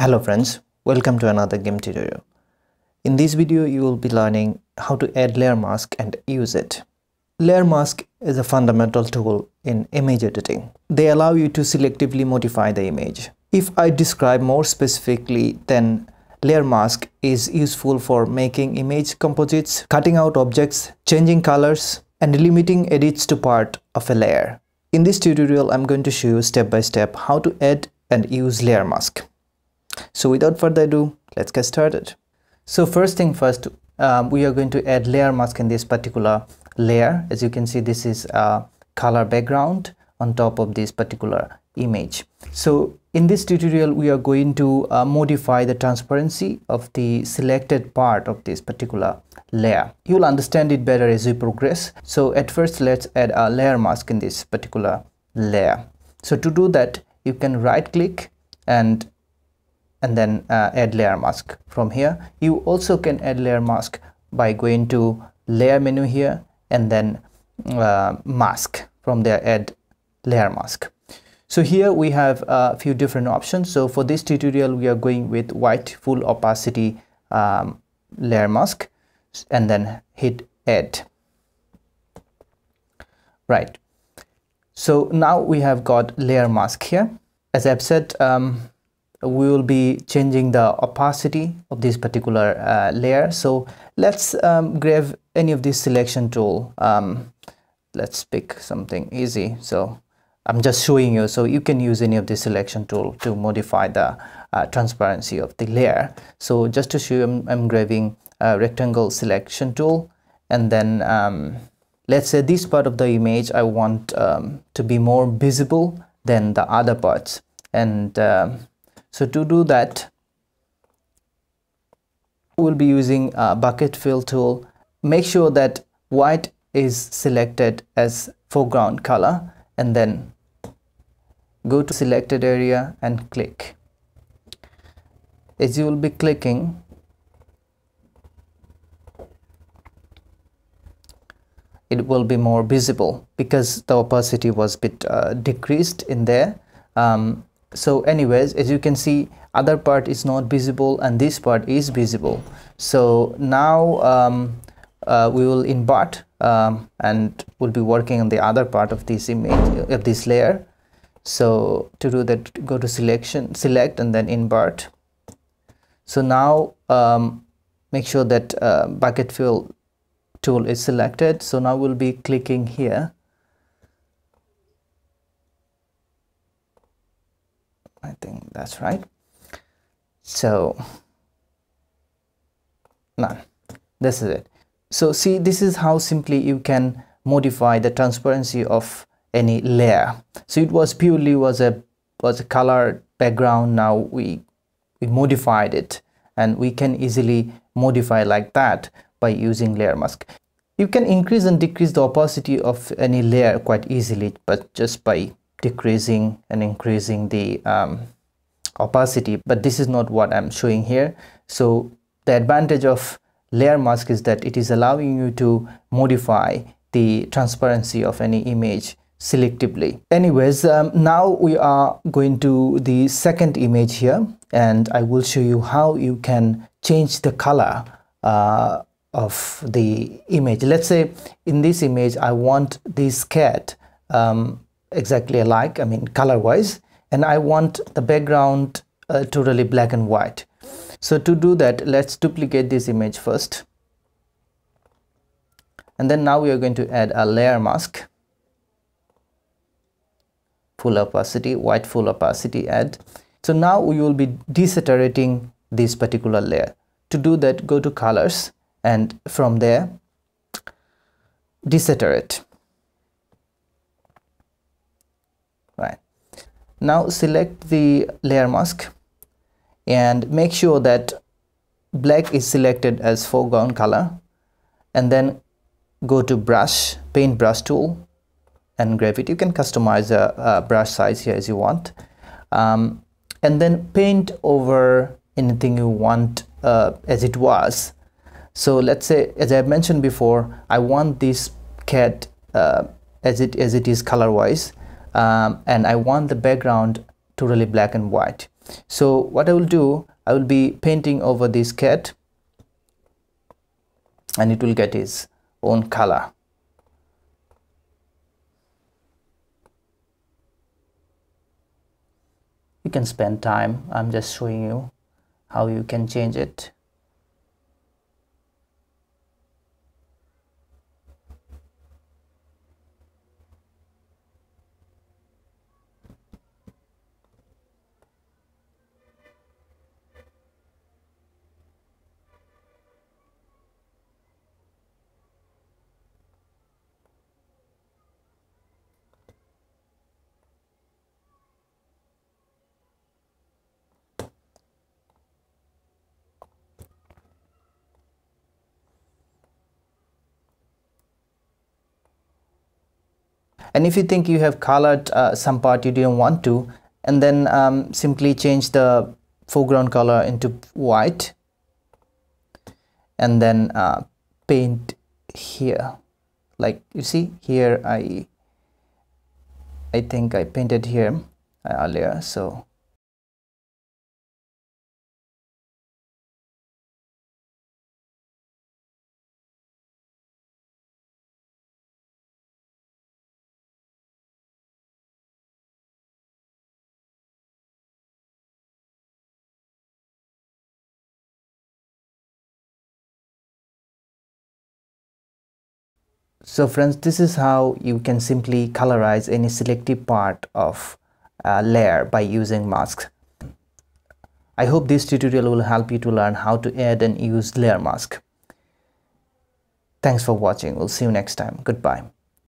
Hello friends, welcome to another Gimp tutorial. In this video you will be learning how to add layer mask and use it. Layer mask is a fundamental tool in image editing. They allow you to selectively modify the image. If I describe more specifically then layer mask is useful for making image composites, cutting out objects, changing colors and limiting edits to part of a layer. In this tutorial I'm going to show you step by step how to add and use layer mask. So without further ado, let's get started. So first thing first, um, we are going to add layer mask in this particular layer. As you can see, this is a color background on top of this particular image. So in this tutorial, we are going to uh, modify the transparency of the selected part of this particular layer. You'll understand it better as we progress. So at first, let's add a layer mask in this particular layer. So to do that, you can right click and and then uh, add layer mask from here. You also can add layer mask by going to layer menu here and then uh, mask from there add layer mask. So here we have a few different options. So for this tutorial we are going with white full opacity um, layer mask and then hit add. Right. So now we have got layer mask here. As I've said um, we will be changing the opacity of this particular uh, layer. So let's um, grab any of this selection tool. Um, let's pick something easy. So I'm just showing you. So you can use any of this selection tool to modify the uh, transparency of the layer. So just to show you I'm, I'm grabbing a rectangle selection tool. And then um, let's say this part of the image I want um, to be more visible than the other parts. And um, so to do that we'll be using a bucket fill tool. Make sure that white is selected as foreground color and then go to selected area and click. As you will be clicking it will be more visible because the opacity was a bit uh, decreased in there. Um, so anyways as you can see other part is not visible and this part is visible. So now um, uh, we will invert um, and we'll be working on the other part of this image of this layer. So to do that go to selection select and then invert so now um, make sure that uh, bucket fill tool is selected. So now we'll be clicking here I think that's right. So none. This is it. So see this is how simply you can modify the transparency of any layer. So it was purely was a was a color background. Now we we modified it and we can easily modify like that by using layer mask. You can increase and decrease the opacity of any layer quite easily but just by decreasing and increasing the um, opacity but this is not what I'm showing here. So the advantage of layer mask is that it is allowing you to modify the transparency of any image selectively. Anyways um, now we are going to the second image here and I will show you how you can change the color uh, of the image. Let's say in this image I want this cat um, exactly alike I mean color wise and I want the background uh, totally black and white. So to do that let's duplicate this image first. And then now we are going to add a layer mask. Full opacity white full opacity add. So now we will be desaturating this particular layer. To do that go to colors and from there desaturate right now select the layer mask and make sure that black is selected as foreground color and then go to brush paint brush tool and grab it. You can customize the brush size here as you want. Um, and then paint over anything you want uh, as it was. So let's say as I mentioned before I want this cat uh, as it as it is color wise um, and I want the background totally black and white. So what I will do I will be painting over this cat and it will get its own color. You can spend time. I'm just showing you how you can change it and if you think you have colored uh, some part you didn't want to and then um, simply change the foreground color into white and then uh, paint here. Like you see here I I think I painted here earlier so So friends, this is how you can simply colorize any selective part of a layer by using masks. I hope this tutorial will help you to learn how to add and use layer mask. Thanks for watching. We'll see you next time. Goodbye.